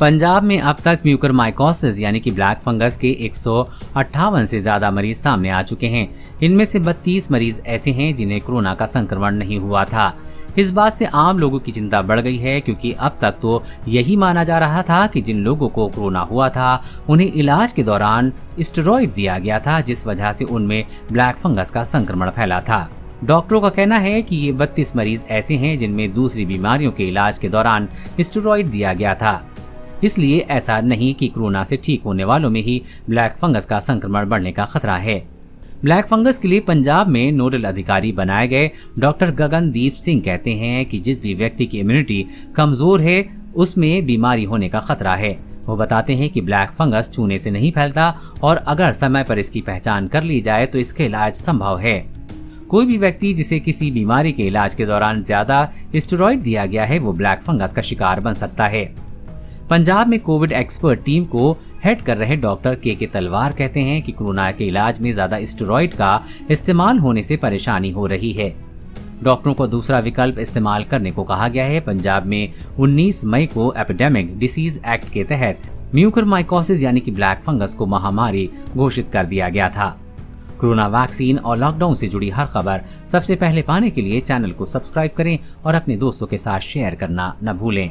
पंजाब में अब तक म्यूकर माइकोसिस यानी कि ब्लैक फंगस के एक से ज़्यादा मरीज़ सामने आ चुके हैं। इनमें से 32 मरीज़ ऐसे हैं जिन्हें कोरोना का संक्रमण नहीं हुआ था। इस बात से आम लोगों की चिंता बढ़ गई है, क्योंकि अब तक तो यही माना जा रहा था कि जिन लोगों को कोरोना हुआ था, उन्हें इलाज के दौरान स्टेरॉइड दिया गया था, जिस वजह से उनमें ब्लैक फंगस का संक्रमण फैला था। डॉक्टरों का कहना है कि ये 32 मरीज़ ऐसे हैं जिनमें दूसरी बीमारियों के इलाज के दौरान स्टेरॉइड दिया गया था। इसलिए ऐसा नहीं कि कोरोना से ठीक होने वालों में ही ब्लैक फंगस का संक्रमण बढ़ने का खतरा है। ब्लैक फंगस के लिए पंजाब में नोडल अधिकारी बनाए गए डॉक्टर गगनदीप सिंह कहते हैं कि जिस भी व्यक्ति की इम्यूनिटी कमज़ोर है, उसमें बीमारी होने का खतरा है। वो बताते हैं कि ब्लैक फंगस छूने से नहीं फैलता और अगर समय पर इसकी पहचान कर ली जाए तो इसका इलाज संभव है। कोई भी व्यक्ति जिसे किसी बीमारी के इलाज के दौरान ज़्यादा स्टेरॉइड दिया गया है, वो ब्लैक फंगस का शिकार बन सकता है। पंजाब में कोविड एक्सपर्ट टीम को हेड कर रहे डॉक्टर के के तलवार कहते हैं कि कोरोना के इलाज में ज़्यादा स्टेरॉइड का इस्तेमाल होने से परेशानी हो रही है। डॉक्टरों को दूसरा विकल्प इस्तेमाल करने को कहा गया है। पंजाब में 19 मई को एपिडेमिक डिसीज एक्ट के तहत म्यूकर माइकोसिस यानी कि ब्लैक फंगस को महामारी घोषित कर दिया गया था। कोरोना वैक्सीन और लॉकडाउन से जुड़ी हर खबर सबसे पहले पाने के लिए चैनल को सब्सक्राइब करें और अपने दोस्तों के साथ शेयर करना न भूलें।